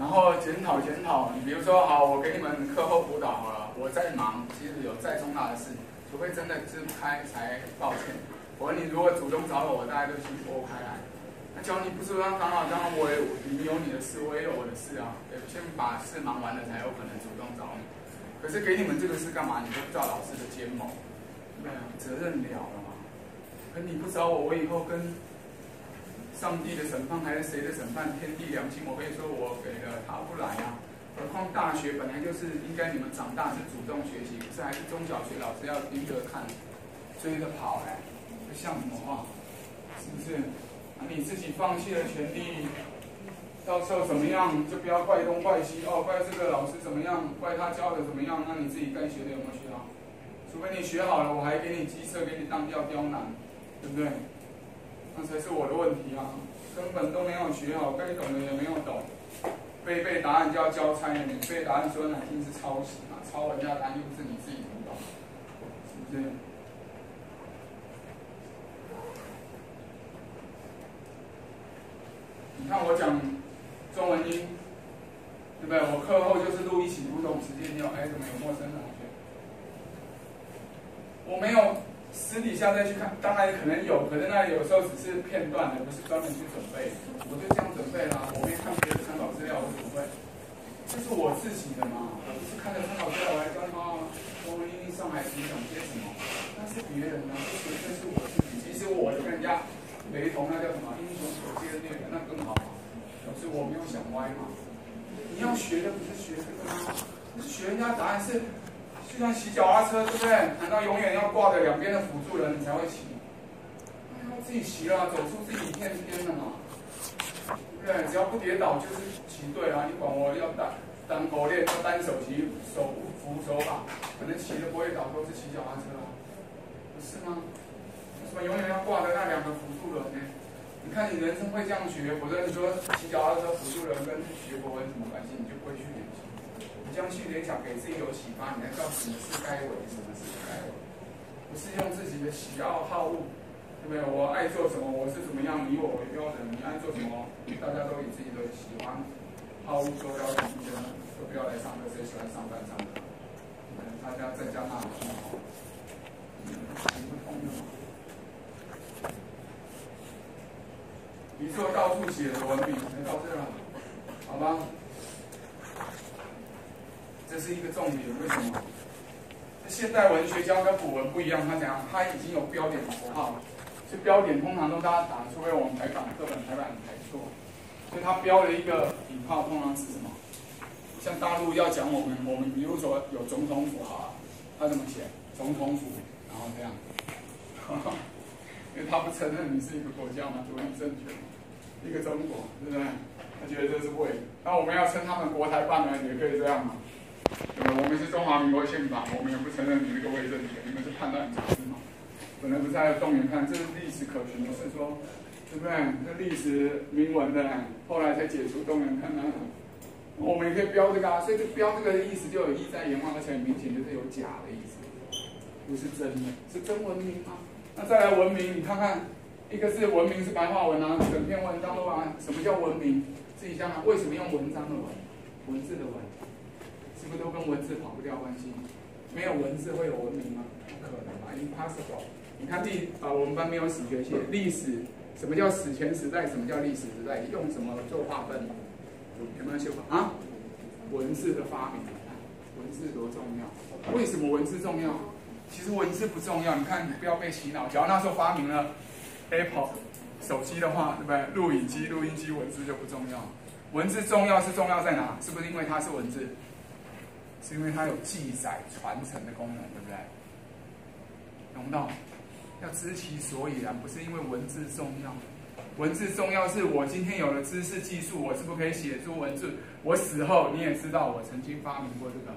然后检讨检讨。你比如说，好，我给你们课后辅导好了，我在忙，其实有再重大的事，除非真的支不开才抱歉。我你如果主动找我，我大家都去拨开来。那假如你不是刚刚好，刚好我也你有你的事，我也有我的事啊，先把事忙完了才有可能主动找你。可是给你们这个事干嘛？你都不知道老师的肩膀，对啊，责任了了嘛。可你不找我，我以后跟上帝的审判还是谁的审判？天地良心，我可以说我给了他不来啊。何况大学本来就是应该你们长大是主动学习，可是还是中小学老师要盯着看，追着跑哎，这像什么话？是不是？啊你自己放弃了权利。到时候怎么样，就不要怪东怪西哦，怪这个老师怎么样，怪他教的怎么样，那你自己该学的有没有学好？除非你学好了，我还给你机车，给你当掉刁难，对不对？那才是我的问题啊，根本都没有学好，该懂的也没有懂，背背答案就要交差，你背答案说难听是抄袭嘛，抄人家答案又不是你自己读懂，是不是？你看我讲。中文音，对不对？我课后就是录一起读懂时间要，哎，怎么有陌生同学？我没有私底下再去看，当然可能有，可是那有时候只是片段的，不是专门去准备。我就这样准备啦，我没看别的参考资料，我怎么会？这是我自己的嘛，我不是看着参考资料来教他中文音上海你讲些什么，那是别人的，这是这是我自己。其实我的跟人家雷同，那叫什么？英雄所见略同，那更好。是我没有想歪嘛？你要学的不是学这个吗？是学人家答案是，就像骑脚踏车，对不对？难道永远要挂着两边的辅助人你才会骑？要自己骑了，走出自己一片天了嘛？对不对？只要不跌倒就是骑对了。你管我要单单狗链，要单手骑，手扶手把，可能骑的不会倒，都是骑脚踏车啊，不是吗？为什么永远要挂着那两个辅助人呢？你看，你人生会这样学，否则你说骑脚踏车辅助人跟学国文什么关系？你就不会去这样去联想，给自己有启发，你才知道什么是该为，什么是不该为。不是用自己的喜好好恶，对不对？我爱做什么，我是怎么样，以我为标准。你爱做什么，大家都以自己的喜欢好恶做标准，都不要来上课。谁喜欢上班上课？大家在家那挺好，行不通的嘛。你说到处写的文笔，才到这了，好吗？这是一个重点，为什么？现代文学教跟古文不一样，它怎样？它已经有标点符号了，这标点通常都大家打，除非我们台版课本台版台错，所以它标了一个引号，通常是什么？像大陆要讲我们，我们比如说有总统府哈，他怎么写？总统府，然后这样，因为他不承认你是一个国家嘛，独立政权。一个中国，对不对？他觉得这是伪。那我们要称他们国台办呢，也可以这样嘛？对吧？我们是中华民国宪法，我们也不承认你那个伪政权，你们是判断查实嘛？本来不是还有动员看，这是历史可循的，是说，对不对？这历史明文的，后来才解除动员看呢。我们也可以标这个啊，所以这标这个的意思就有意在言嘛，而且很明显就是有假的意思，不是真的，是真文明啊。那再来文明，你看看。一个是文明是白话文啊，整篇文章都啊，什么叫文明？自己想想，为什么用文章的文，文字的文，是不都跟文字跑不掉关系？没有文字会有文明吗？不可能嘛，impossible。你看历啊，我们班没有史学系，历史什么叫史前时代？什么叫历史时代？用什么做划分？有没有修法啊？文字的发明，文字多重要？为什么文字重要？其实文字不重要，你看你不要被洗脑。只要那时候发明了。Apple 手机的话，对不对？录影机、录音机，文字就不重要。文字重要是重要在哪？是不是因为它是文字？是因为它有记载、传承的功能，对不对？懂不懂？要知其所以然，不是因为文字重要。文字重要是我今天有了知识技术，我是不是可以写出文字？我死后你也知道我曾经发明过这个，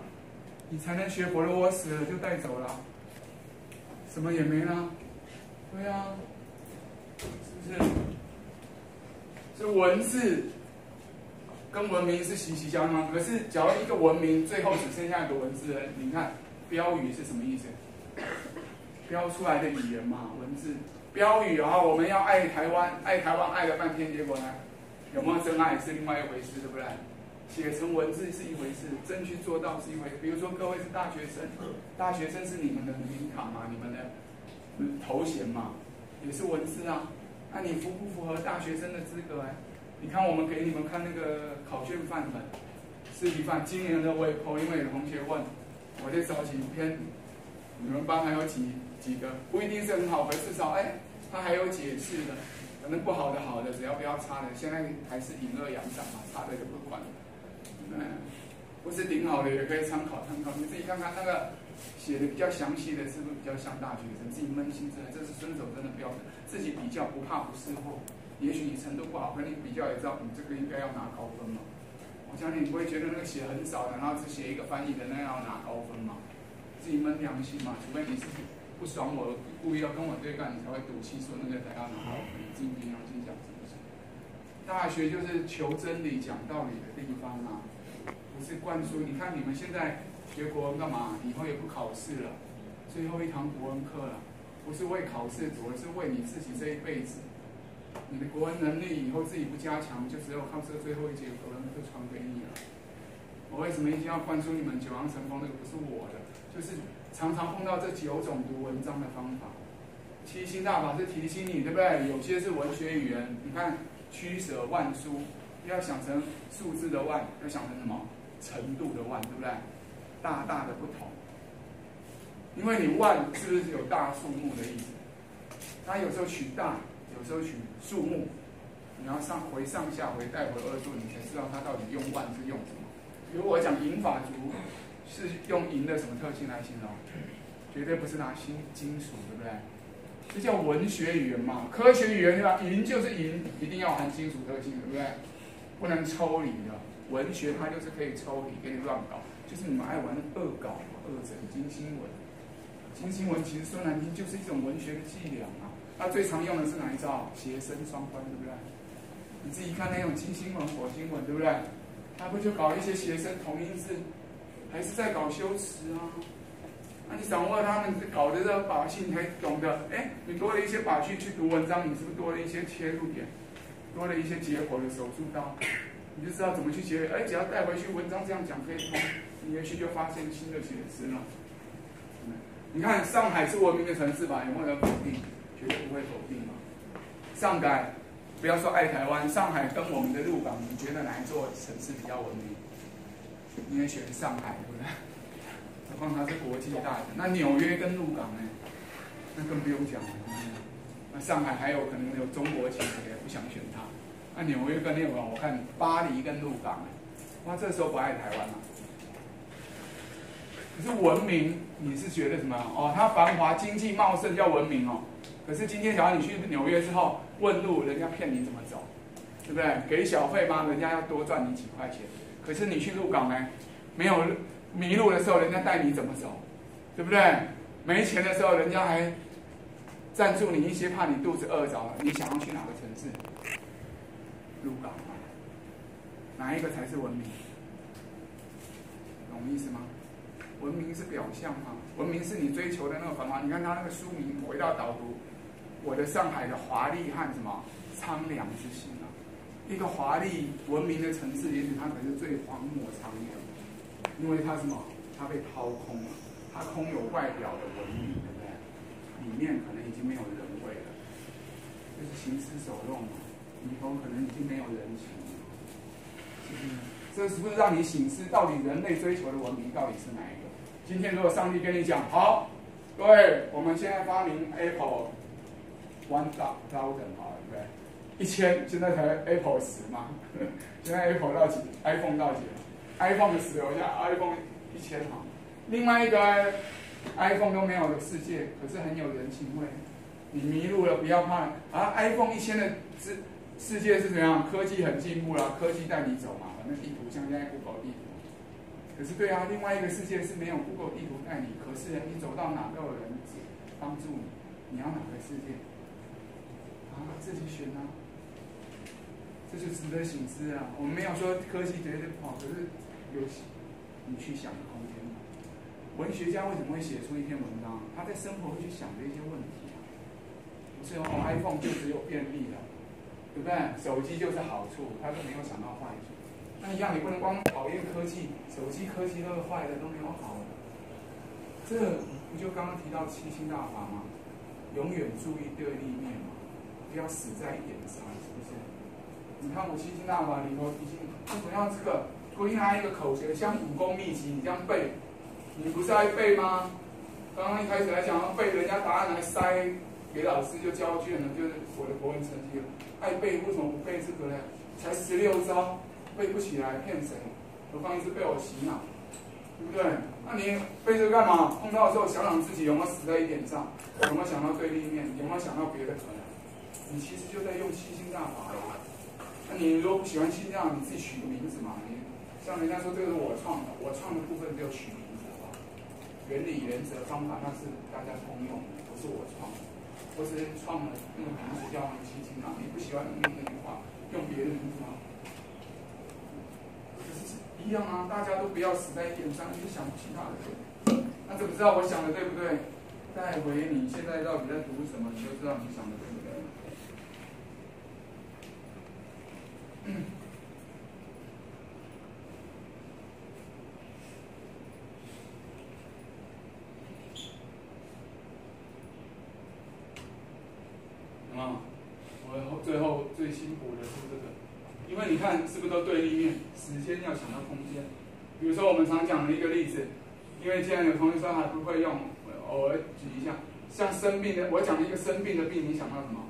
你才能学佛了。我死了就带走了，什么也没了。对呀。是，是文字跟文明是息息相关。可是，假如一个文明最后只剩下一个文字，你看标语是什么意思？标出来的语言嘛，文字标语啊，我们要爱台湾，爱台湾爱了半天，结果呢，有没有真爱是另外一回事，对不对？写成文字是一回事，真去做到是一回事。比如说各位是大学生，大学生是你们的名卡嘛，你们的头衔嘛，也是文字啊。那你符不符合大学生的资格哎？你看我们给你们看那个考卷范本，试题范，今年的微博，因为有同学问，我就找几篇，你们班还有几几个，不一定是很好，可至少哎，他还有解释的。可能不好的好的，只要不要差的，现在还是隐恶扬善嘛，差的就不管。嗯，不是顶好的也可以参考参考，你自己看看那个写的比较详细的是不是比较像大学生？自己扪心自问，这是遵守真的标准。自己比较不怕不识货，也许你程度不好，跟你比较也知道你这个应该要拿高分嘛。我相信你不会觉得那个写很少，然后只写一个翻译的那要拿高分嘛。自己扪良心嘛，除非你是不爽我，故意要跟我对干，你才会赌气说那个才要拿高分。自己平常心讲是不是？大学就是求真理、讲道理的地方啊，不是灌输。你看你们现在学国文干嘛？以后也不考试了，最后一堂国文课了，不是为考试读，而是为你自己这一辈子。你的国文能力以后自己不加强，就只有靠这最后一节国文课传给你了。我为什么一定要灌输你们九阳神功？那个不是我的，就是常常碰到这九种读文章的方法。七星大法是提醒你，对不对？有些是文学语言，你看曲舍万殊，要想成数字的万，要想成什么程度的万，对不对？大大的不同，因为你万是不是有大数目的意思？它有时候取大，有时候取数目，你要上回上下回带回二度，你才知道它到底用万是用什么。比如我讲银法族，是用银的什么特性来形容？绝对不是拿金金属，对不对？这叫文学语言嘛，科学语言对吧？银就是银，一定要含金属特性，对不对？不能抽离的。文学它就是可以抽离，给你乱搞，就是你们爱玩的恶搞，恶整金新文。金新文其实说难听，就是一种文学的伎俩他。最常用的是哪一招？谐声双关，对不对？你自己看那种金星文、火星文，对不对？他不就搞一些谐声同音字，还是在搞修辞啊？那你掌握他们搞的这个把戏，你才懂得。哎，你多了一些把戏去读文章，你是不是多了一些切入点，多了一些结果的手术刀？你就知道怎么去结。哎，只要带回去文章这样讲可以通，你也许就发现新的解释了。你看上海是文明的城市吧？有没有人否定？绝对不会否定嘛。上海，不要说爱台湾，上海跟我们的鹿港，你觉得哪一座城市比较文明？应该选上海，对不对？何况它是国际大城，那纽约跟鹿港呢？那更不用讲了。那上海还有可能有中国企业不想选它。那纽约跟鹿港，我看巴黎跟鹿港，哇，这时候不爱台湾了。可是文明，你是觉得什么？哦，它繁华、经济茂盛叫文明哦。可是今天，假如你去纽约之后问路，人家骗你怎么走，对不对？给小费吗？人家要多赚你几块钱。可是你去鹿港呢，没有。迷路的时候，人家带你怎么走，对不对？没钱的时候，人家还赞助你一些，怕你肚子饿着了。你想要去哪个城市？鹿港吗？哪一个才是文明？懂意思吗？文明是表象吗？文明是你追求的那个繁华。你看他那个书名，回到导读，我的上海的华丽和什么苍凉之心啊！一个华丽文明的城市，也许它才是最荒漠苍凉。因为它什么？它被掏空了，它空有外表的文明，对不对？里面可能已经没有人味了，就是行尸走肉嘛。以后可能已经没有人情了，这是不是让你醒思？到底人类追求的文明到底是哪一个？今天如果上帝跟你讲，好，各位，我们现在发明 Apple One Thousand 好了，对不对？一千，现在才 Apple 十嘛？现在 Apple 到几？iPhone 到几？iPhone 的石油价，iPhone 一千哈，另外一个 iPhone 都没有的世界，可是很有人情味。你迷路了不要怕啊！iPhone 一千的世世界是怎样？科技很进步了，科技带你走嘛。反正地图像现在 Google 地图。可是对啊，另外一个世界是没有 Google 地图带你，可是你走到哪都有人帮助你。你要哪个世界？啊，自己选啊！这就值得醒思啊！我们没有说科技绝对不好，可是。有你去想的空间？文学家为什么会写出一篇文章？他在生活会去想这些问题啊。不是用 iPhone 就只有便利了，对不对？手机就是好处，他都没有想到坏处。那一样，你不能光讨厌科技，手机科技都是坏的，都没有好的。这不就刚刚提到七星大法吗？永远注意对立面嘛，不要死在一点上，是不是？你看我七星大法里头已经，为什么要这个？故意拿一个口诀，像武功秘籍，你这样背，你不是爱背吗？刚刚一开始来讲背人家答案来塞给老师就交卷了，就是我的国文成绩了。爱背为什么不背这个呢？才十六招，背不起来骗谁？何况一直被我洗脑，对不对？那你背这个干嘛？碰到的时候想想自己有没有死在一点上，有没有想到对立面，有没有想到别的可能？你其实就在用七星大法。那你如果不喜欢七星大法，你自己取个名字嘛。你像人家说这个是我创的，我创的部分就取名字吧。原理、原则、方法那是大家通用，不是我创的。我只是创了那个名字叫七星大。你不喜欢用那句话，用别的名字吗？是一样啊，大家都不要死在一点上，你就想其他的。那怎么知道我想的对不对？待会你现在到底在读什么，你就知道你想的对不对。嗯。最后最辛苦的是这个，因为你看是不是都对立面？时间要想到空间。比如说我们常讲的一个例子，因为既然有同学说还不会用，偶尔举一下。像生病的，我讲一个生病的病，你想到什么？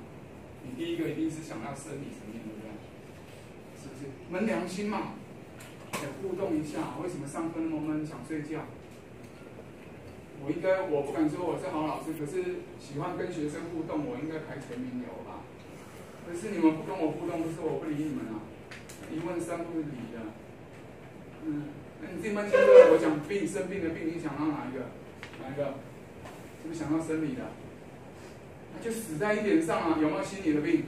你第一个一定是想到生理层面，的不对？是不是？闷良心嘛，得互动一下。为什么上课那么闷，想睡觉？我应该，我不敢说我是好老师，可是喜欢跟学生互动，我应该排前名有吧？可是你们不跟我互动，不是我不理你们啊！一问三不是理的。嗯，那你这班听课，我讲病生病的病，你想到哪一个？哪一个？是不是想到生理的？那就死在一点上啊！有没有心理的病？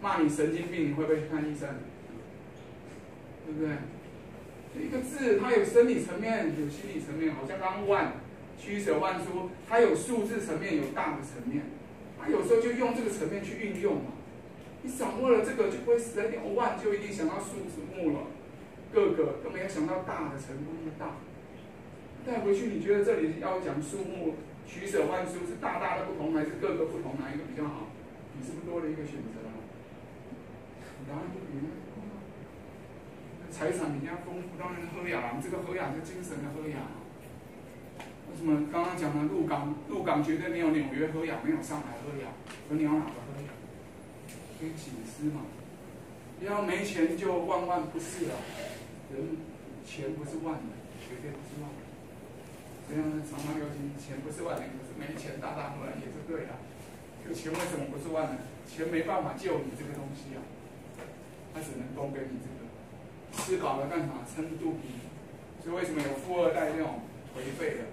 骂你神经病，你会不会去看医生？对不对？一个字，它有生理层面，有心理层面。好像刚万曲折万殊，它有数字层面，有大的层面。它有时候就用这个层面去运用嘛。你掌握了这个，就不会死在点。万就一定想到数字木了，个个都没有想到大的成功的大。带回去，你觉得这里要讲数目取舍万殊是大大的不同，还是各个不同，哪一个比较好？你是不是多了一个选择？答案不比那财产比人家丰富，当然喝雅这个喝雅是精神的喝雅。为什么刚刚讲的鹿港？鹿港绝对没有纽约喝雅，没有上海喝雅，和你要哪个？可以醒思嘛？不要没钱就万万不是了。人钱不是万能，绝对不是万能。这样常常流行钱不是万能，可是没钱大大不然也是对的。这个钱为什么不是万能？钱没办法救你这个东西啊，它只能供给你这个。吃饱了干啥？撑肚皮。所以为什么有富二代那种颓废的？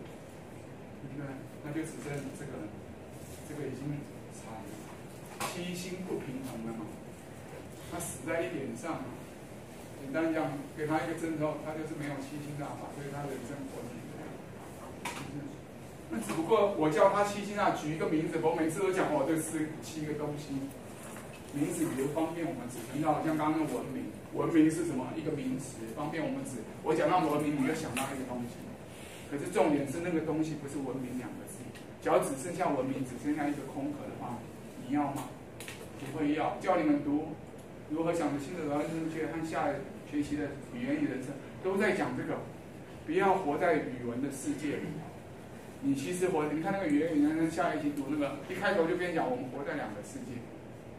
对不对？那就只剩这个了。这个已经惨了。七星不平衡了嘛，他死在一点上，简单讲，给他一个针头，他就是没有七星大法，所以他人生活不那只不过我叫他七星大，举一个名字，我每次都讲哦，这是七个东西，名字比较方便我们指，听到像刚刚的文明，文明是什么？一个名词，方便我们指。我讲到文明，你就想到一个东西，可是重点是那个东西不是文明两个字，只要只剩下文明，只剩下一个空壳的话。你要吗？不会要。叫你们读如何讲的新的逻辑正确和下学习的语言与人生都在讲这个。不要活在语文的世界里。你其实活，你看那个语言与人生下一期读那个，一开头就跟你讲，我们活在两个世界，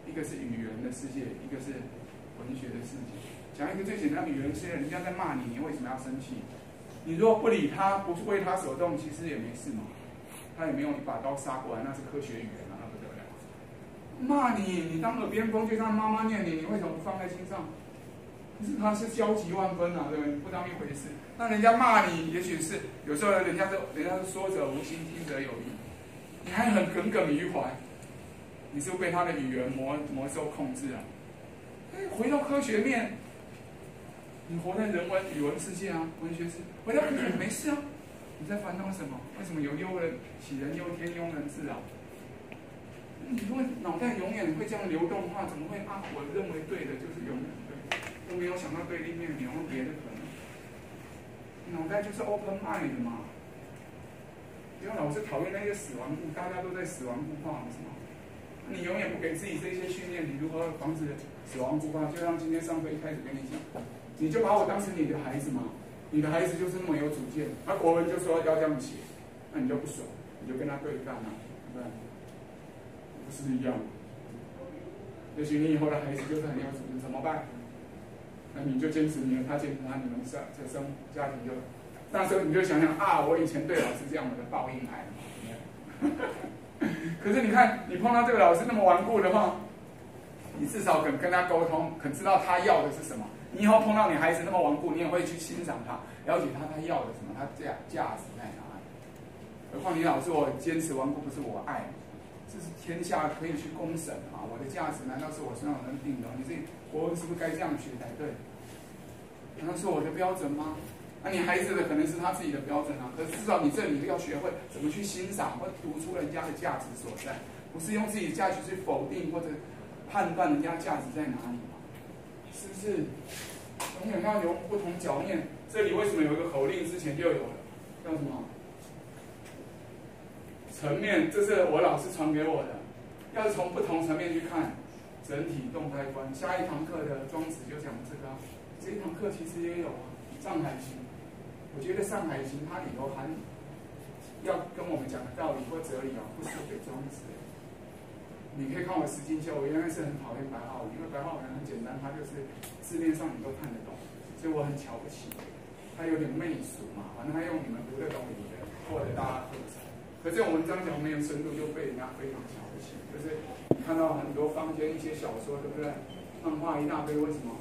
一个是语言的世界，一个是文学的世界。讲一个最简单的语言是，人家在骂你，你为什么要生气？你如果不理他，不为他所动，其实也没事嘛。他也没有一把刀杀过来，那是科学语言啊，那不得了。骂你，你当耳边风，就像妈妈念你，你为什么不放在心上？可是他是焦急万分啊，对不对？不当一回事。那人家骂你，也许是有时候人家都，人家说者无心，听者有意，你还很耿耿于怀，你是不是被他的语言魔魔兽控制啊？回到科学面，你活在人文语文世界啊，文学世，回到科学没事啊，你在烦恼什么？为什么有忧人杞人忧天，庸人自扰？你如果脑袋永远会这样流动的话，怎么会啊？我认为对的就是永远对。都没有想到对立面，有没有别的可能？脑袋就是 open mind 嘛，不要老是讨厌那些死顽固，大家都在死顽固化，是吗？你永远不给自己这些训练，你如何防止死亡固化？就像今天上课一开始跟你讲，你就把我当成你的孩子嘛，你的孩子就是那么有主见，那国文就说要这样写，那你就不爽，你就跟他对干了，对不对？不是一样？也许你以后的孩子就是很有主见，怎么办？那你就坚持你的，他坚持他，你们生这生家庭就，那时候你就想想啊，我以前对老师这样，我的报应来了。可是你看，你碰到这个老师那么顽固的话，你至少肯跟他沟通，肯知道他要的是什么。你以后碰到你孩子那么顽固，你也会去欣赏他，了解他他要的什么，他价价值在哪里。何况你老师我坚持顽固不是我爱，这是天下可以去公审啊！我的价值难道是我身上能定的？你这国文是不是该这样学才对？难道是我的标准吗？那你孩子的可能是他自己的标准啊，可是至少你这里要学会怎么去欣赏或读出人家的价值所在，不是用自己的价值去否定或者判断人家价值在哪里嘛？是不是？永远要有不同角面。这里为什么有一个口令？之前就有了，叫什么？层面，这是我老师传给我的，要从不同层面去看整体动态观。下一堂课的庄子就讲这个，这一堂课其实也有啊，上海行。我觉得《上海行》它里头含要跟我们讲的道理或哲理啊，不输给庄子。你可以看我《石经秀》，我原来是很讨厌白话文，因为白话文很简单，它就是字面上你都看得懂，所以我很瞧不起。它有点媚俗嘛，反正它用你们读得懂语言，或者大家吐槽。可这种文章讲没有深度，就被人家非常瞧不起。就是你看到很多坊间一些小说，对不对？漫画一大堆，为什么？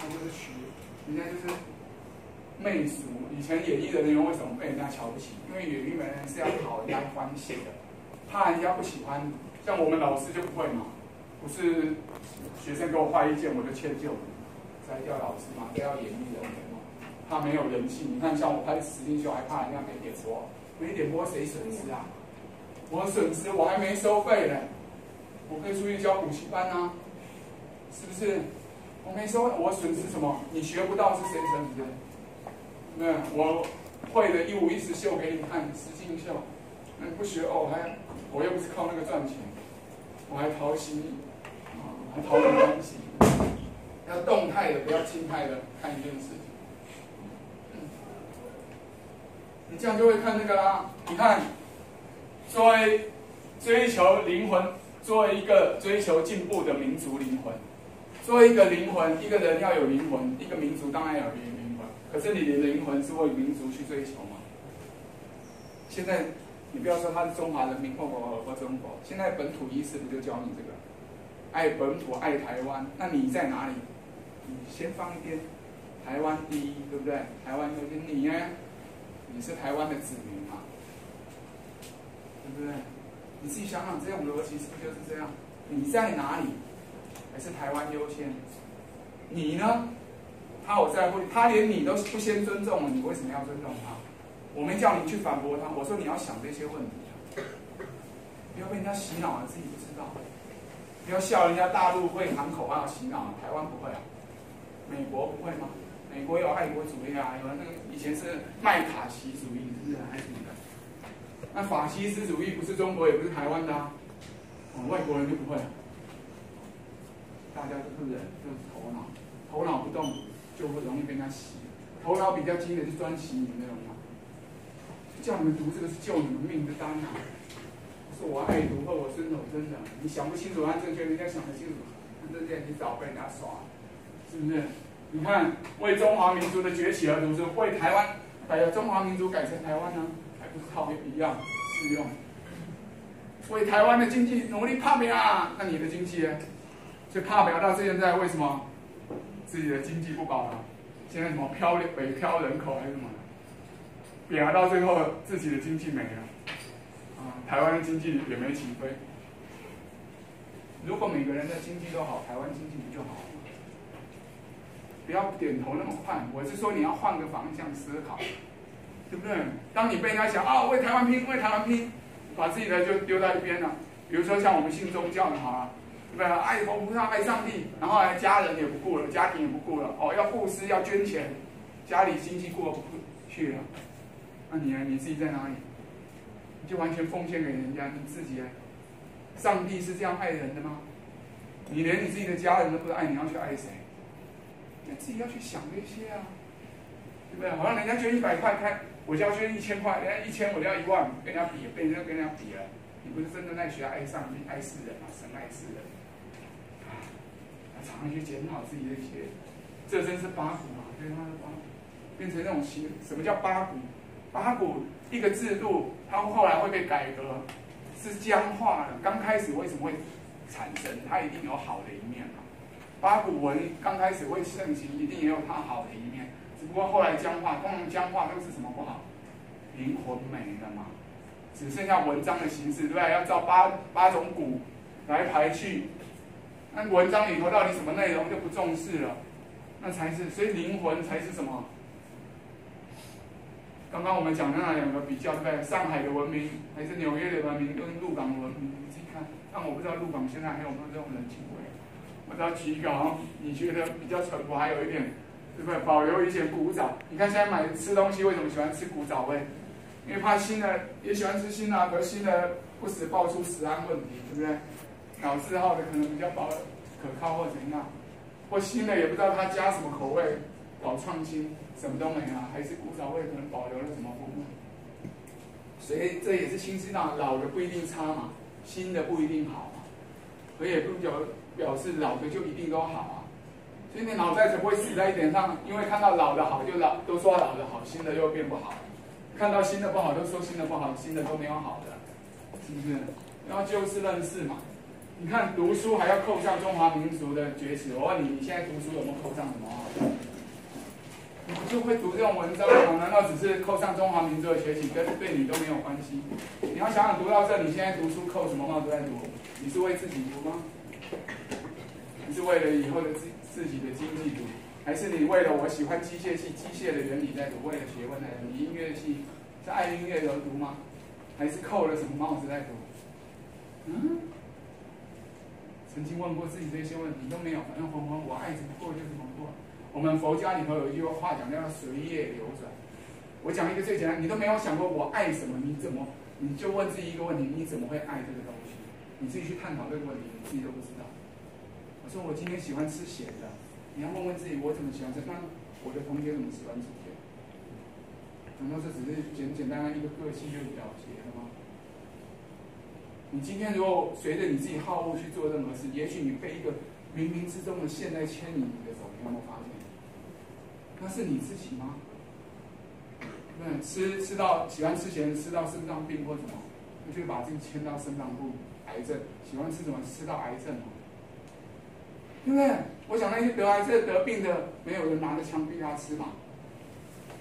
它就是虚，人家就是。媚俗，以前演艺人员为什么被人家瞧不起？因为演艺的人是要讨人家欢喜的，怕人家不喜欢。像我们老师就不会嘛，不是学生给我发意见我就迁就你，才叫老师嘛，都要演艺人员嘛，怕没有人气。你看像我拍《实境秀》，还怕人家没点播，没点播谁损失啊？我损失，我还没收费呢，我可以出去教补习班啊，是不是？我没收，我损失什么？你学不到是谁损失？那我会的一五一十秀给你看，实境秀。那不学哦，还我又不是靠那个赚钱，我还讨喜，还讨你欢喜。要动态的，不要静态的看一件事情。你这样就会看那个啦。你看，作为追求灵魂，作为一个追求进步的民族灵魂，作为一个灵魂，一个人要有灵魂，一个民族当然要有灵魂。可是你的灵魂是为民族去追求吗？现在你不要说他是中华人民共和国或中国，现在本土意识不就教你这个？爱本土，爱台湾。那你在哪里？你先放一边，台湾第一，对不对？台湾优先。你呢？你是台湾的子民嘛？对不对？你自己想想，这种逻辑是不是就是这样？你在哪里？还是台湾优先？你呢？他我在乎，他连你都不先尊重，你为什么要尊重他？我没叫你去反驳他，我说你要想这些问题，不要被人家洗脑了，自己不知道。不要笑人家大陆会喊口号洗脑，台湾不会啊，美国不会吗？美国有爱国主义啊，有那个以前是麦卡锡主义，是不是还是什么的？那法西斯主义不是中国，也不是台湾的啊，外国人就不会。大家都是人，都是头脑，头脑不动。就会容易被他洗，头脑比较精的是专洗你们那种嘛，叫你们读这个是救你们命的单啊！是我爱读或我伸手真的，你想不清楚按正确，人家想得清楚，安正确你早被人家耍，是不是？你看为中华民族的崛起而读书，为台湾把中华民族改成台湾呢，还不是靠一样适用？为台湾的经济努力怕表啊，那你的经济呢？就怕表到现在为什么？自己的经济不保了，现在什么漂北漂人口还是什么，贬到最后自己的经济没了，啊，台湾的经济也没起飞。如果每个人的经济都好，台湾经济不就好了？不要点头那么快，我是说你要换个方向思考，对不对？当你被人家想啊为台湾拼，为台湾拼，把自己的就丢在一边了。比如说像我们信宗教的，好了。对不？爱佛菩萨，爱上帝，然后来家人也不顾了，家庭也不顾了，哦，要布施，要捐钱，家里经济过不去了，那你呢？你自己在哪里？你就完全奉献给人家，你自己呢？上帝是这样爱人的吗？你连你自己的家人都不爱，你要去爱谁？你自己要去想这些啊，对不对？好像人家捐一百块，他我就要捐一千块，人家一千我就要一万，跟人家比，被人家跟人家比了，你不是真的在学爱上帝、爱世人吗？神爱世人，常去检讨自己的一些，这真是八股嘛？对他的？八股变成那种形，什么叫八股？八股一个制度，它后来会被改革，是僵化的。刚开始为什么会？产生，它一定有好的一面嘛。八股文刚开始会盛行，一定也有它好的一面。只不过后来僵化，通常僵化都是什么不好？灵魂没了嘛，只剩下文章的形式，对不对？要照八八种股来排序，那文章里头到底什么内容就不重视了，那才是，所以灵魂才是什么？刚刚我们讲的那两个比较，对不对？上海的文明还是纽约的文明，跟鹿港的文明，你自己看。但我不知道鹿港现在还有没有这种人情味。我只要提一个，你觉得比较淳朴，还有一点，对不对？保留一些古早。你看现在买吃东西，为什么喜欢吃古早味？因为怕新的也喜欢吃新的，可新的不时爆出食安问题，对不对？老字号的可能比较保可靠或怎样，或新的也不知道它加什么口味，搞创新，什么都没啊，还是古早味可能保留了什么部分。所以这也是新知道，老的不一定差嘛。新的不一定好嘛，可也不表表示老的就一定都好啊。所以你脑袋才不会死在一点上，因为看到老的好就老都说老的好，新的又变不好；看到新的不好都说新的不好，新的都没有好的，是不是？然后就事论事嘛。你看读书还要扣上中华民族的崛起，我问你，你现在读书有没有扣上什么？你不就会读这种文章吗？难道只是扣上中华民族的崛起，跟对你都没有关系？你要想想读到这，你现在读书扣什么帽子在读？你是为自己读吗？你是为了以后的自自己的经济读，还是你为了我喜欢机械系机械的原理在读？为了学问在读？你音乐系是爱音乐而读吗？还是扣了什么帽子在读？嗯？曾经问过自己这些问题都没有，反正混混我爱怎么过就怎么过。我们佛家里头有一句话讲，叫“随业流转”。我讲一个最简单，你都没有想过我爱什么，你怎么你就问自己一个问题：你怎么会爱这个东西？你自己去探讨这个问题，你自己都不知道。我说我今天喜欢吃咸的，你要问问自己，我怎么喜欢吃？那我的同学怎么喜欢吃甜？难道这只是简简单单一个个性就了结？你今天如果随着你自己好恶去做任何事，也许你被一个冥冥之中的线在牵引你的手，你有没有发现？那是你自己吗？对，吃吃到喜欢吃咸，吃到肾脏病或什么，那就把自己牵到肾脏部癌症。喜欢吃什么，吃到癌症对不对？我想那些得癌症得病的，没有人拿着枪逼他吃嘛。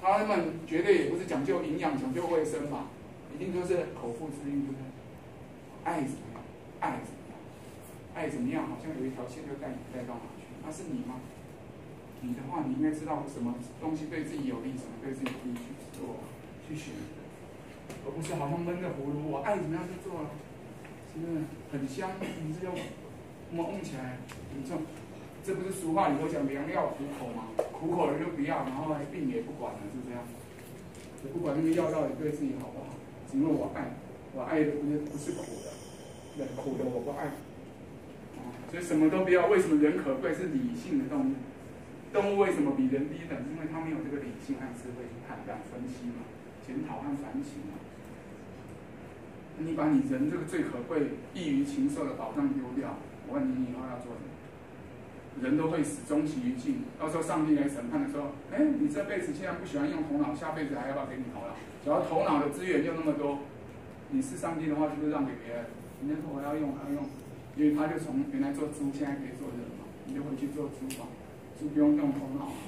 他们绝对也不是讲究营养、讲究卫生嘛，一定都是口腹之欲，对不对？爱怎么样？爱怎么样？爱怎么样？好像有一条线就带你带到哪去？那是你吗？你的话，你应该知道什么东西对自己有利，什么对自己不利去做、去选择，而不是好像闷着葫芦，我爱怎么样就做了，是不是很香？你这就蒙起来，你这这不是俗话里头讲良药苦口吗？苦口的就不要，然后病也不管了，是这样。也不管那个药到底对自己好不好，因为我爱，我爱的不是不是苦的，苦的我不爱。啊，所以什么都不要。为什么人可贵？是理性的动物。动物为什么比人低等？因为它没有这个理性和智慧去判断、分析嘛，检讨和反省嘛。你把你人这个最可贵、异于禽兽的宝藏丢掉，我问你，你以后要做什么？人都会死，终其于尽。到时候上帝来审判的时候，哎，你这辈子既然不喜欢用头脑，下辈子还要不要给你头脑？只要头脑的资源就那么多，你是上帝的话，是不是让给别人。你说我要用，我要用，因为他就从原来做猪，现在可以做人嘛，你就回去做猪吧。猪不用用头脑啊，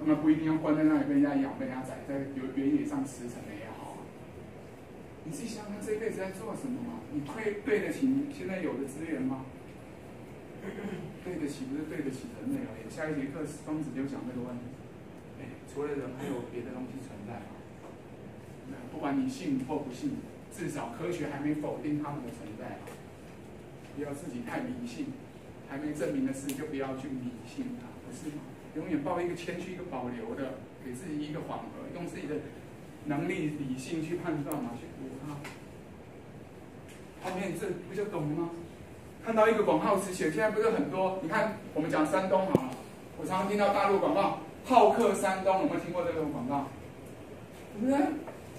那么不一定要关在那里被人家养、被人家宰，在有原野上驰骋的也好啊。你自己想想，这一辈子在做什么嘛？你配对得起你现在有的资源吗？对得起不是对得起人类而已。下一节课庄子就讲这个问题。哎，除了人，还有别的东西存在吗？不管你信或不信，至少科学还没否定他们的存在。不要自己太迷信。还没证明的事，就不要去迷信它，不是吗？永远抱一个谦虚、一个保留的，给自己一个缓和，用自己的能力、理性去判断嘛，去读它。后面这不就懂了吗？看到一个广告词写，现在不是很多？你看，我们讲山东好了，我常常听到大陆广告“好客山东”，有没有听过这个广告？对不对？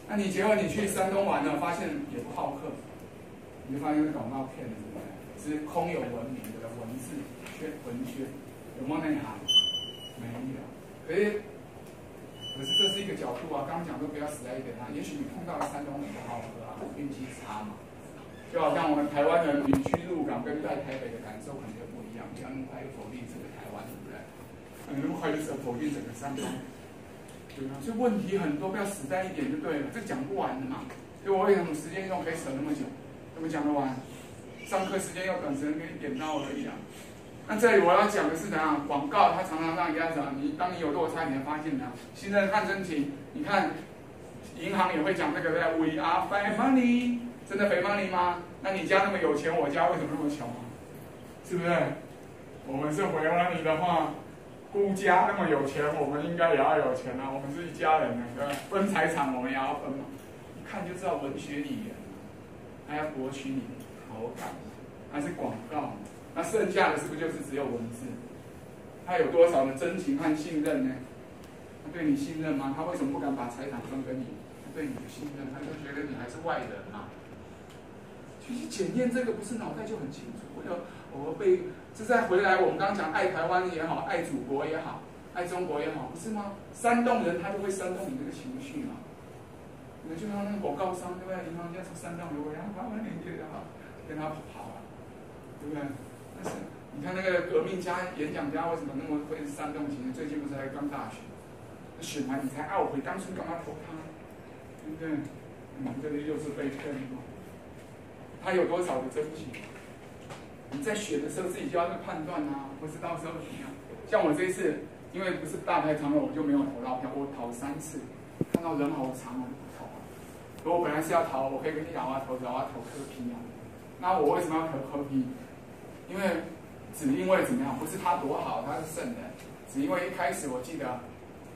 那你结果你去山东玩了，发现也不好客，你就发现是广告骗的，对不对？是空有文明的文字、宣文宣，有没有内涵？没有。可是，可是这是一个角度啊。刚刚讲都不要死在一点上，也许你碰到了山东人不好客啊，运气差嘛。就好像我们台湾人旅居入港，跟在台北的感受可能就不一样。你要那么快就否定整个台湾，对不对？那么快就否定整个山东，对吗？所以问题很多，不要死在一点就对了。这讲不完的嘛。所以我为什么时间用可以扯那么久？怎么讲得完？上课时间又短，只能给你点到而已啊。那这里我要讲的是怎样？广告它常常让人家讲，你当你有落差，你才发现呢？现在看真情，你看银行也会讲这个对，We are fine money。真的肥 money 吗？那你家那么有钱，我家为什么那么穷啊？是不是？我们是回 money 的话，姑家那么有钱，我们应该也要有钱啊。我们是一家人呢，对吧？分财产我们也要分嘛。一看就知道文学语言，还要博取你的好感，还是广告？那剩下的是不是就是只有文字？他有多少的真情和信任呢？他对你信任吗？他为什么不敢把财产分给你？他对你不信任，他就觉得你还是外人嘛。去检验这个不是脑袋就很清楚。我要我被这再回来，我们刚刚讲爱台湾也好，爱祖国也好，爱中国也好，不是吗？煽动人，他就会煽动你这个情绪嘛。你就像那个广告商对不对？银行家说煽动流量，慢慢连接的哈，跟他跑啊，对不对？但是你看那个革命家、演讲家为什么那么会煽动情绪？最近不是还刚大选，选完你才懊悔当初干嘛投他，对不对？嗯，这里又是被骗了。他有多少的真情？你在选的时候自己就要去判断啊，不是到时候怎么样？像我这一次，因为不是大排长龙，我就没有投到票，我投三次，看到人好长，我就不投了。如果本来是要投，我可以跟你讲，我要投，我要投科批啊。那我为什么要投科批？因为只因为怎么样？不是他多好，他是圣人，只因为一开始我记得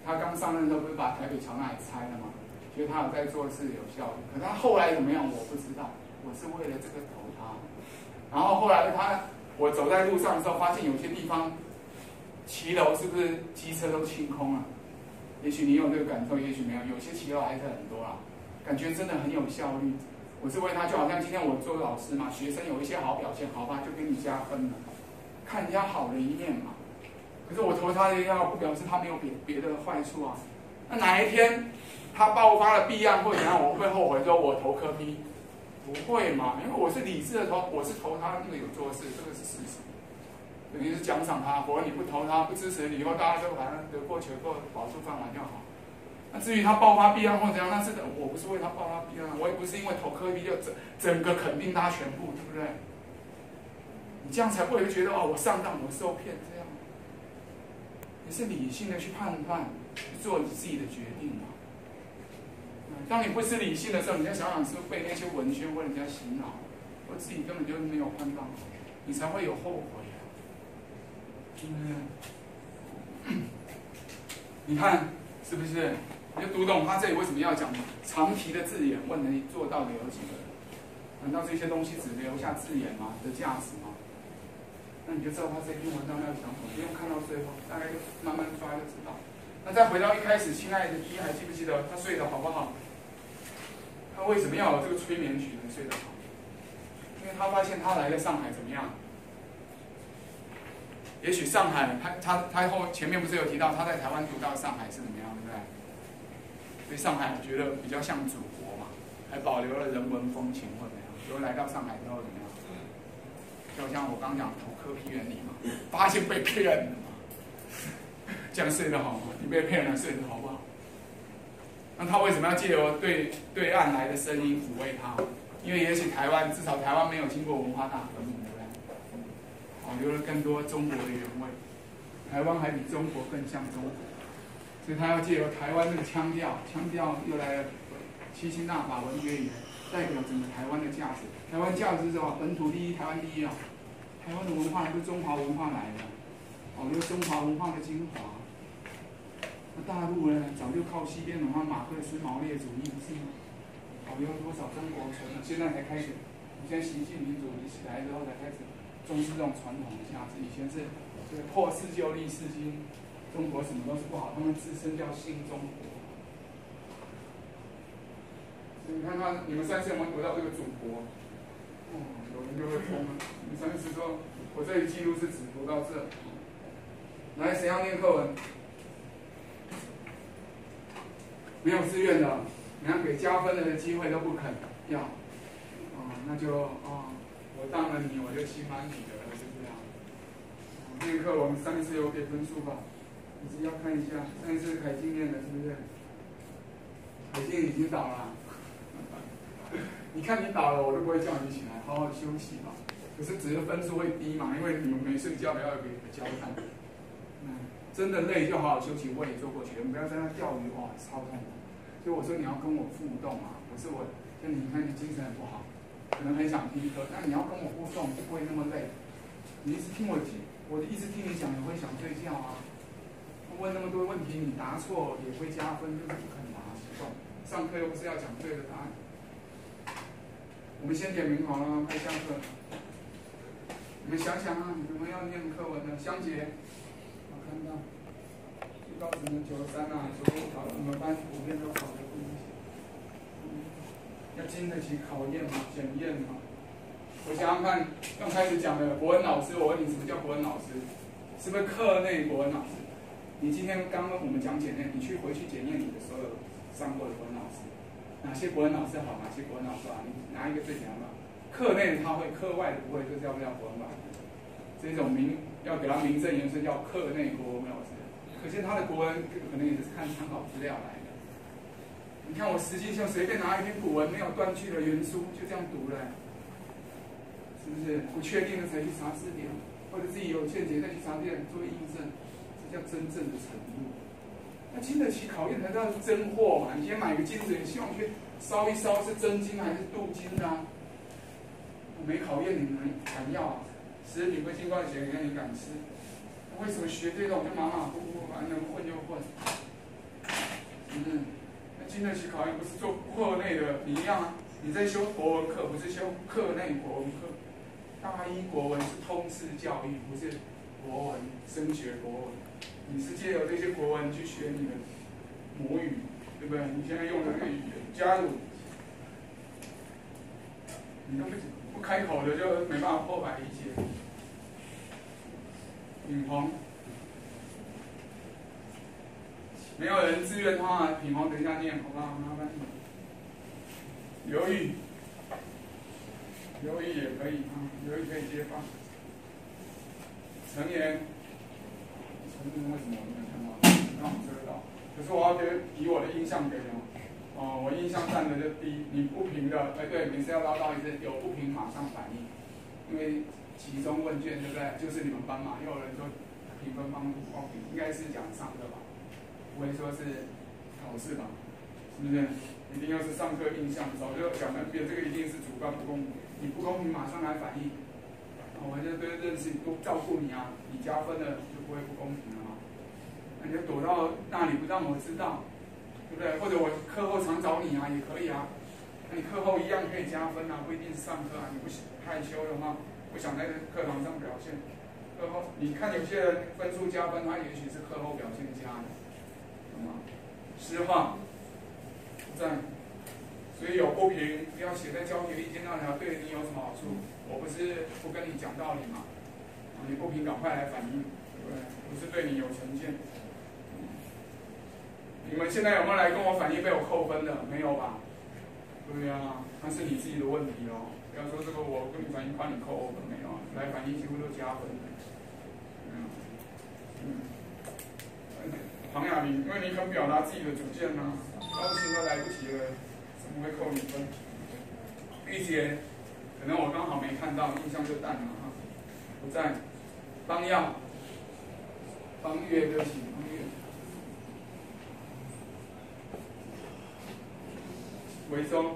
他刚上任的时候，不是把台北桥那里拆了吗？觉得他有在做事有效率，可他后来怎么样？我不知道。我是为了这个投，然后后来他，我走在路上的时候，发现有些地方骑楼是不是机车都清空了？也许你有这个感受，也许没有。有些骑楼还是很多啦，感觉真的很有效率。我是为他，就好像今天我做老师嘛，学生有一些好表现，好吧，就给你加分了，看人家好的一面嘛。可是我投他的药，不表示他没有别别的坏处啊。那哪一天他爆发了弊案或怎样，我会后悔说我投科批？不会嘛？因为我是理智的投，我是投他那个有做事，这个是事实。等于是奖赏他，否则你不投他，不支持你以后，大家都反正得过且过，保住饭碗就好。那至于他爆发弊案或怎样，那是我不是为他爆发弊案，我也不是因为投科比就整整个肯定他全部，对不对？你这样才不会觉得哦，我上当，我受骗这样。你是理性的去判断，做你自己的决定嘛。当你不是理性的时候，你要想想是不是被那些文宣或人家洗脑，我自己根本就没有判断好，你才会有后悔啊！是不是？你看是不是？你就读懂他这里为什么要讲长题的字眼？问你做到的有几个？难道这些东西只留下字眼吗？的价值吗？那你就知道他这篇文章要讲什么，不用看到最后，大概就慢慢抓就知道。那再回到一开始，亲爱的一，还记不记得他睡得好不好？他为什么要有这个催眠曲能睡得好？因为他发现他来了上海怎么样？也许上海，他他他后前面不是有提到他在台湾读到上海是怎么样，对不对？所以上海觉得比较像祖国嘛，还保留了人文风情或怎样。结果来到上海之后怎么样？就像我刚讲投科批原理嘛，发现被骗了嘛，这样睡得好吗？你被骗了，睡得好不好？那他为什么要借由对对岸来的声音抚慰他？因为也许台湾至少台湾没有经过文化大革命，对不对？保留了更多中国的原味，台湾还比中国更像中国，所以他要借由台湾那个腔调，腔调又来了七星大法文学语言，代表整个台湾的价值。台湾价值是什么？本土第一，台湾第一啊！台湾的文化还是中华文化来的，保留中华文化的精华。大陆呢，早就靠西边文化，马克思毛列主义不是吗？保留多少中国传统？现在才开始，现在习近平主席起来之后才开始重视这种传统的价值。以前是这个破四旧立四新，中国什么都是不好，他们自身叫新中国。你看看你们三次有没有读到这个祖国？哦，有人就会通了。你们三次说，我这里记录是只读到这。来，谁要念课文？没有自愿的，你看给加分的机会都不肯要。哦，那就哦，我当了你，我就喜欢你得了，就这样。念课文上一次有给分数吧？你是要看一下，上一次凯进念的是不是？凯进已经倒了。你看你倒了，我都不会叫你起来，好好休息吧。可是只是分数会低嘛，因为你们没睡觉，要给交代。真的累就好好休息。我也做过全，不要在那钓鱼哇，超痛。所以我说你要跟我互动啊，不是我，就你看你精神很不好，可能很想听歌，那你要跟我互动就不会那么累。你一直听我讲，我一直听你讲，你会想睡觉啊。问那么多问题，你答错也会加分，就是不肯答，习惯。上课又不是要讲对的答案。我们先点名好了，快下课。你们想想啊，你们要念课文的，香姐，看到，最高只能九十三啊，所以考我们班普遍都考的不行。要经得起考验嘛，检验嘛。我想想看，刚开始讲的国文老师，我问你什么叫国文老师？是不是课内国文老师？你今天刚刚我们讲检验，你去回去检验你的所有上过的国文老师。哪些国文老师好，哪些国文老师啊？你拿一个最简单的，课内他会，课外的不会，这叫不叫国文老师？这种名要给他名正言顺叫课内国文老师。可见他的国文可能也是看参考资料来的。你看我实际就随便拿一篇古文，没有断句的原书，就这样读了，是不是？不确定的才去查字典，或者自己有见解再去查字典做印证，这叫真正的程度。那经得起考验才叫真货嘛！你先买个金子，你希望去烧一烧是真金还是镀金啊？我没考验你能敢要啊？十几块金块钱，你看你敢吃？为什么学这种就马马虎虎，反正混就混？是不是？那经得起考验不是做课内的，你一样啊？你在修国文课，不是修课内国文课。大一国文是通识教育，不是国文升学国文。你是借由这些国文去学你的母语，对不对？你现在用的粤语，加入，你都不不开口的，就没办法破百理解。品红，没有人自愿的话，品红等一下念，好不好？麻烦你。犹豫，犹豫也可以啊，犹豫可以接放。成言。为什么我没有看到？让我知道。可是我要给以我的印象给你哦，我印象占的就低。你不平的，哎对，每次要唠叨一次，有不平马上反应。因为集中问卷对不对？就是你们班嘛，又有人说评分方不公平，应该是讲上课吧？不会说是考试吧？是不是？一定要是上课印象，早就讲了遍，这个一定是主观不公平。你不公平马上来反应。我们就都认识你，都照顾你啊，你加分了就不会不公平了嘛。那你就躲到那里不让我知道，对不对？或者我课后常找你啊，也可以啊。那你课后一样可以加分啊，不一定是上课啊。你不害羞的话，不想在课堂上表现，课后你看有些人分数加分，他也许是课后表现佳的，懂吗？实话不在，所以有不平要写在教学意见那条，对你有什么好处？我不是不跟你讲道理嘛，你不平赶快来反应，对不对？不是对你有成见。你们现在有没有来跟我反映被我扣分的？没有吧？对呀，那是你自己的问题哦。不要说这个我跟你反映，怕你扣分没有？来反映几乎都加分。嗯，嗯。唐雅玲，因为你肯表达自己的主见呢，高兴都来不及了，怎么会扣你分？玉姐。可能我刚好没看到，印象就淡了哈，不在。方耀，方月对不起，方月。维松，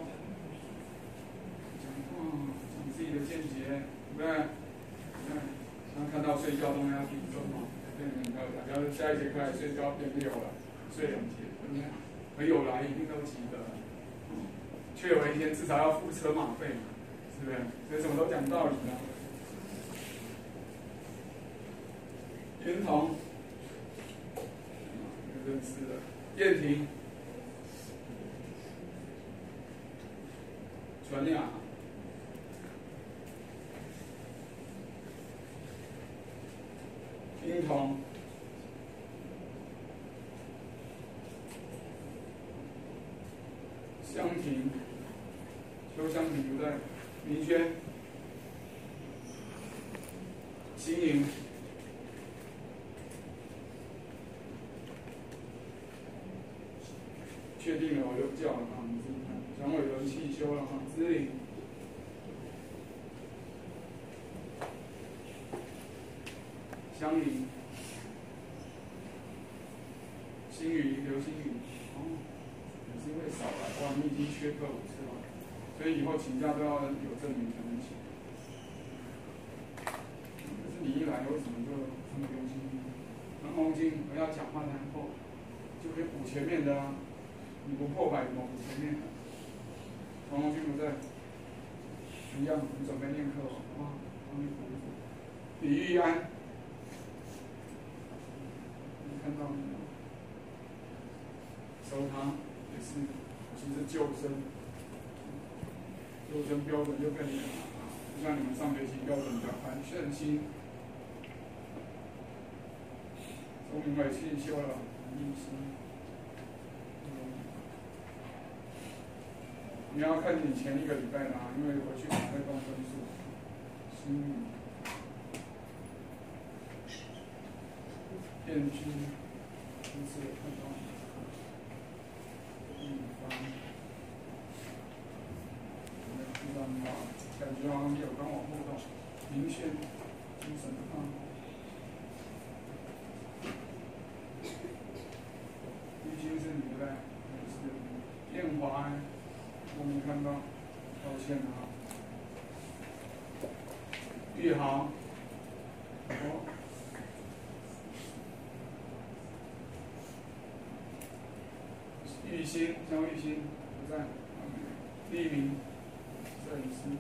讲话，讲自己的见解，对不对看到？睡觉，都要订正嘛，变很漂亮。假如下一节课睡觉变六了，睡两节，怎么样？没有来一定都记得。却有一天至少要付车马费，是不是？所以什么都讲道理的。云彤，认识的。燕婷，原谅。冰糖，香芹，秋香芹不在，明轩，秦营，确定了我就叫了啊。修了哈，知颖，香菱，新宇，刘新宇，哦。是。因为少来，哇！你已经缺课五次了，所以以后请假都要有证明才能请。可是。你一来，为什么就这么用心？那毛巾我要讲话然后就可以补前面的啊！你不破坏怎么补前面？黄毛巾不在，一样，你准备念课了啊？帮你补一补。李玉安，你看到没有？收堂。也是，其实救生，救生标准就更严了啊！不像你们上学期标准比较宽，圣心，钟明伟进修了，医生，你要看你前一个礼拜拿，因为我去还会放分数，心理，电梯，一次看到。感觉好像有刚往后到，明显精神的啊。已经是你的，是艳华，我没看到，抱歉啊。玉航，哦，玉鑫，张玉鑫不在，第一名，摄影师。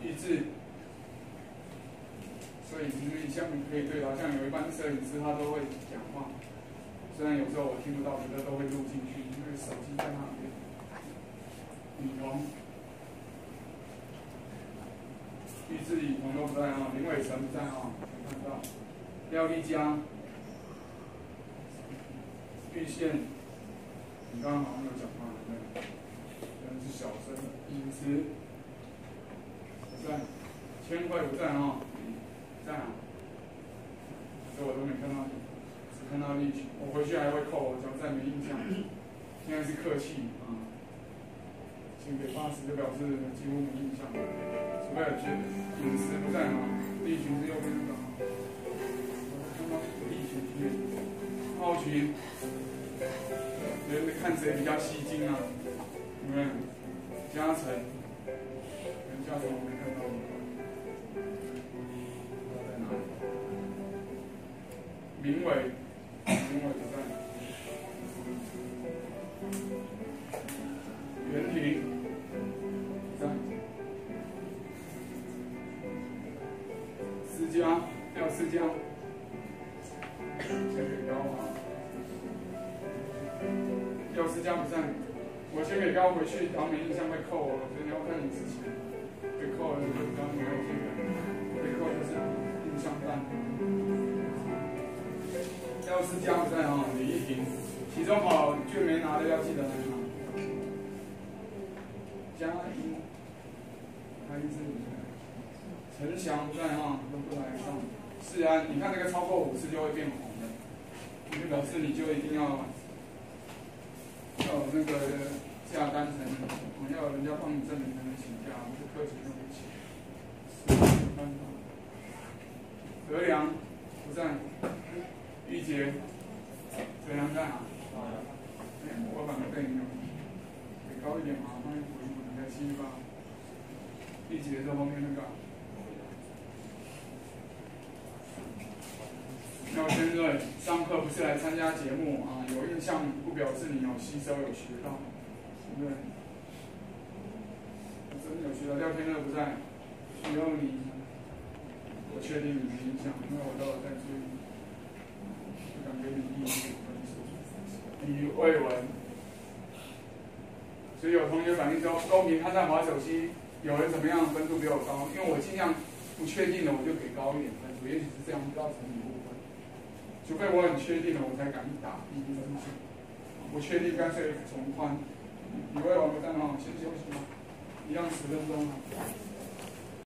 一致，所以其实像可以对到，像有一班摄影师他都会讲话，虽然有时候我听不到，觉得都会录进去，因为手机在那边。李彤，玉志李彤都不在啊，林伟成不在啊，没看到。廖丽江，玉线，你刚刚好像有讲话，对，可能是小声的，影子。在，千块不在啊，在啊，这我都没看到你，只看到利群。我回去还会扣，只要再没印象。现在是客气啊，请给八十就表示几乎没印象。除非是饮食不在啊，利群是右边那个啊。看到利群里面，奥群，人看谁比较吸睛啊？有没有？加成，加成。因为。是加不在啊，李一婷，期中考卷没拿的要记得来拿。嘉音，嘉音是你的。陈翔不在啊，都不来上。是啊，你看这个超过五次就会变红的，就表示你就一定要要那个下单成，要人家帮你证明才能请假，不是客气就不请。德良。些遮阳站啊，哎，我把它一点，给高一点嘛，方一补那个信息吧。地铁这方面那个，那我先上课不是来参加节目啊，有印象不表示你有吸收有学到，对。真有学到，廖天乐不在，只有你，我确定你没印象，因我都在追。不敢给你意见分数。李卫文，所以有同学反映说，公平看待滑手机，有人怎么样分数比我高？因为我尽量不确定的，我就给高一点分数，也许是这样，不知道成绩部分。除非我很确定的，我才敢打一分数。不确定，干脆从宽。李卫文不在吗？先休息吧，一样十分钟啊。